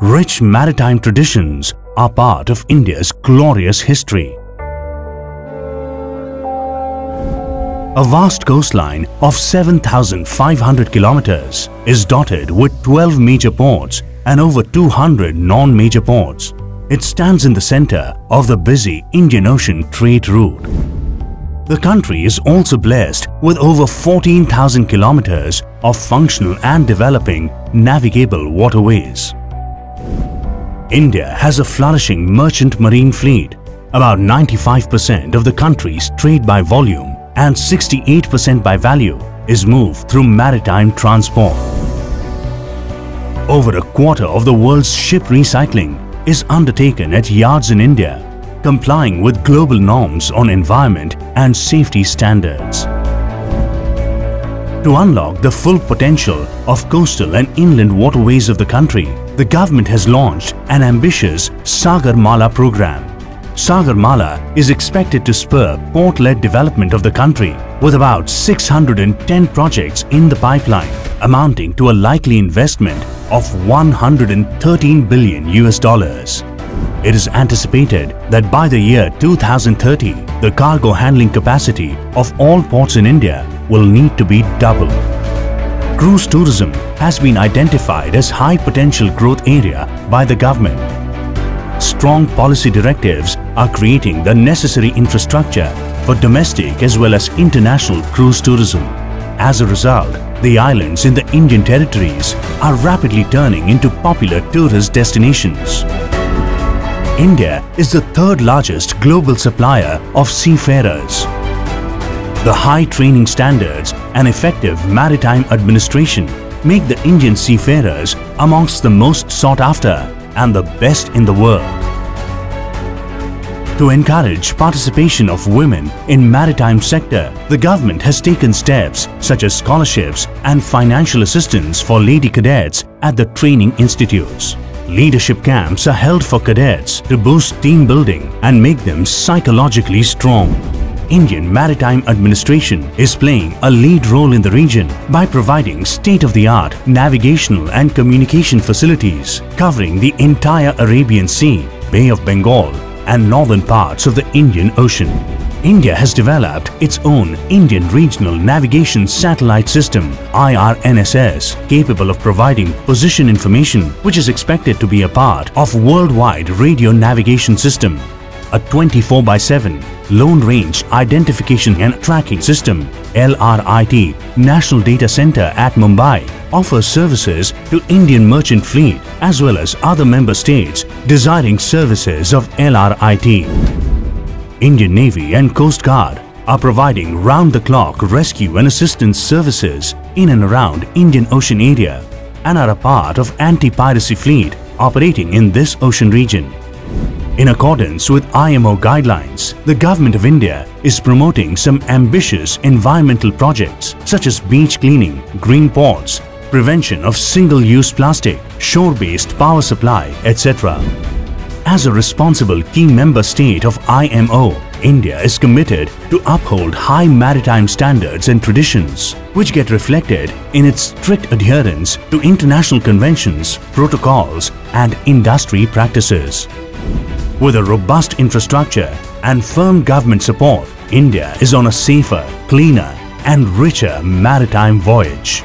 Rich maritime traditions are part of India's glorious history. A vast coastline of 7,500 kilometers is dotted with 12 major ports and over 200 non-major ports. It stands in the center of the busy Indian Ocean trade route. The country is also blessed with over 14,000 kilometers of functional and developing navigable waterways. India has a flourishing merchant marine fleet. About 95% of the country's trade by volume and 68% by value is moved through maritime transport. Over a quarter of the world's ship recycling is undertaken at yards in India, complying with global norms on environment and safety standards. To unlock the full potential of coastal and inland waterways of the country, the government has launched an ambitious Sagarmala program Sagarmala is expected to spur port-led development of the country with about 610 projects in the pipeline amounting to a likely investment of 113 billion US dollars. It is anticipated that by the year 2030, the cargo handling capacity of all ports in India will need to be doubled. Cruise tourism has been identified as high potential growth area by the government strong policy directives are creating the necessary infrastructure for domestic as well as international cruise tourism. As a result, the islands in the Indian territories are rapidly turning into popular tourist destinations. India is the third largest global supplier of seafarers. The high training standards and effective maritime administration make the Indian seafarers amongst the most sought after and the best in the world. To encourage participation of women in maritime sector, the government has taken steps such as scholarships and financial assistance for lady cadets at the training institutes. Leadership camps are held for cadets to boost team building and make them psychologically strong. Indian Maritime Administration is playing a lead role in the region by providing state-of-the-art navigational and communication facilities covering the entire Arabian Sea, Bay of Bengal and northern parts of the Indian Ocean. India has developed its own Indian Regional Navigation Satellite System IRNSS capable of providing position information which is expected to be a part of worldwide radio navigation system. A 24 by 7 Long Range Identification and Tracking System LRIT National Data Center at Mumbai offers services to Indian merchant fleet as well as other member states desiring services of LRIT. Indian Navy and Coast Guard are providing round-the-clock rescue and assistance services in and around Indian Ocean area and are a part of anti-piracy fleet operating in this ocean region. In accordance with IMO guidelines, the Government of India is promoting some ambitious environmental projects such as beach cleaning, green ports, prevention of single-use plastic, shore-based power supply, etc. As a responsible key member state of IMO, India is committed to uphold high maritime standards and traditions, which get reflected in its strict adherence to international conventions, protocols and industry practices. With a robust infrastructure and firm government support, India is on a safer, cleaner and richer maritime voyage.